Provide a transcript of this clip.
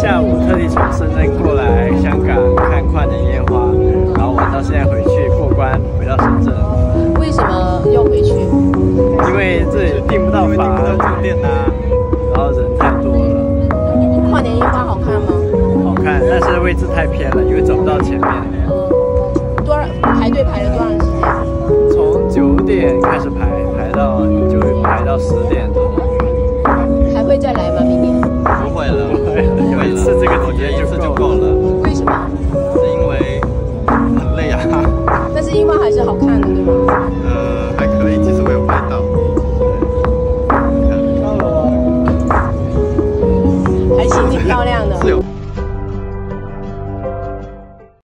下午特地从深圳过来香港看跨年烟花然后玩到现在回去过关回到深圳。为什么要回去？因为这里订不到房到酒店呐然后人太多了。跨年烟花好看吗好看但是位置太偏了因为走不到前面多少排队排了多长时间？从九点开始排排到九排到十点多。还是好看的，对吗？呃，还可以，其实我有拍到。还行，挺漂亮的。是有